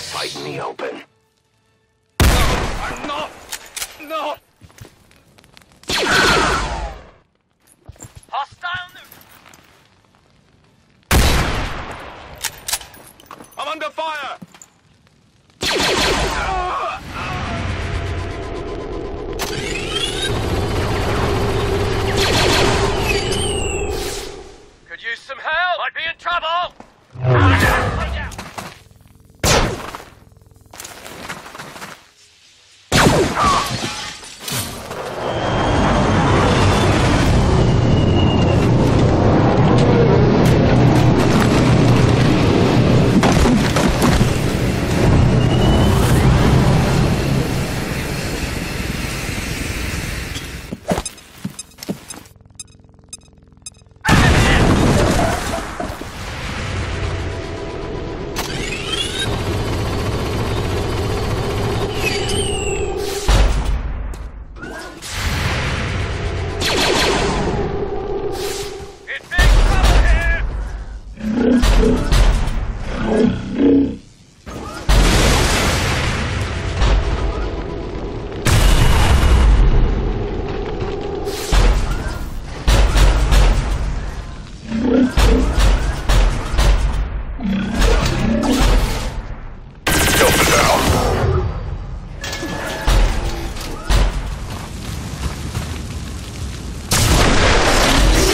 fight in the open. I'm not! Not! Hostile I'm under fire!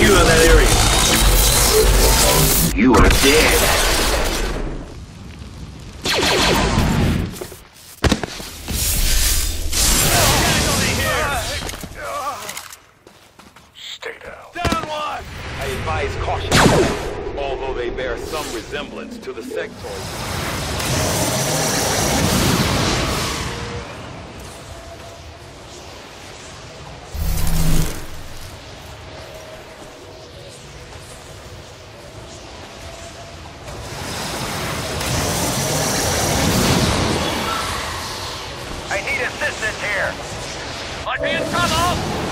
Secure that area. You are dead. Stay down. Down one! I advise caution. Although they bear some resemblance to the sectoids. Might be in trouble!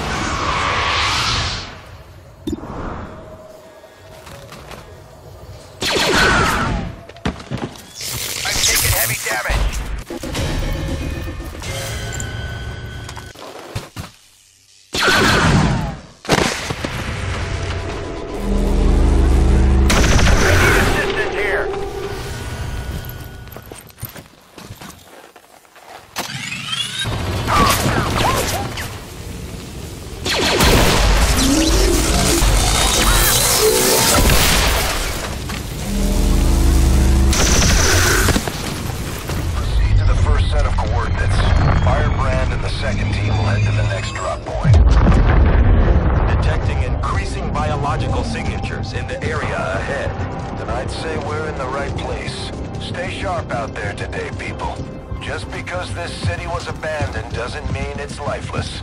Just because this city was abandoned doesn't mean it's lifeless.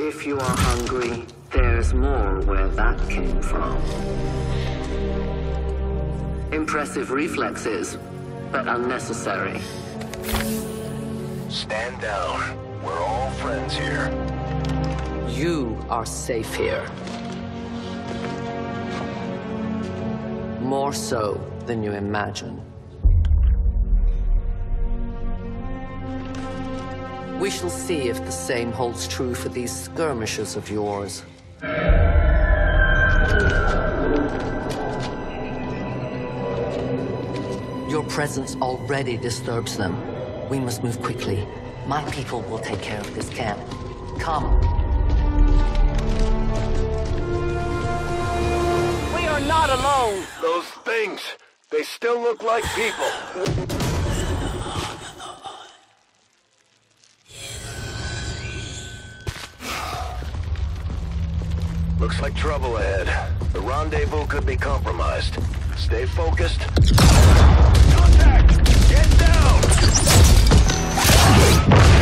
If you are hungry, there's more where that came from. Impressive reflexes, but unnecessary. Stand down. We're all friends here. You are safe here. More so than you imagine. We shall see if the same holds true for these Skirmishers of yours. Your presence already disturbs them. We must move quickly. My people will take care of this camp. Come. We are not alone! Those things, they still look like people. Looks like trouble ahead. The rendezvous could be compromised. Stay focused. Contact! Get down!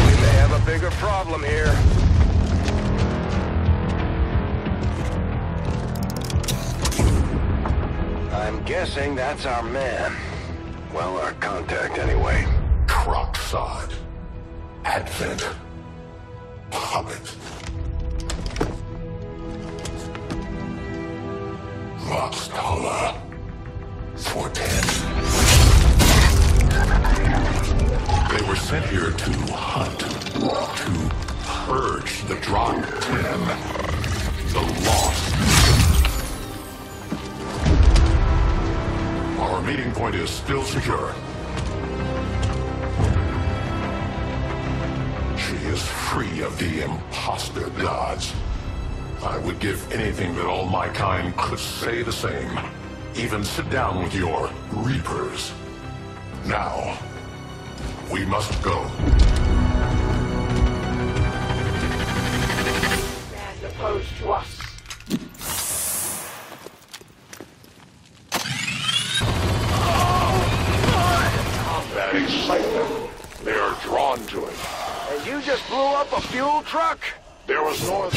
We may have a bigger problem here. I'm guessing that's our man. Well, our contact anyway. Crocksod. Advent. Puppet. Voxtala. 410. They were sent here to hunt. To purge the Drop 10. The Lost. Our meeting point is still secure. She is free of the imposter gods. I would give anything that all my kind could say the same. Even sit down with your reapers. Now, we must go. As opposed to us. That excitement. They are drawn to it. And you just blew up a fuel truck? There was no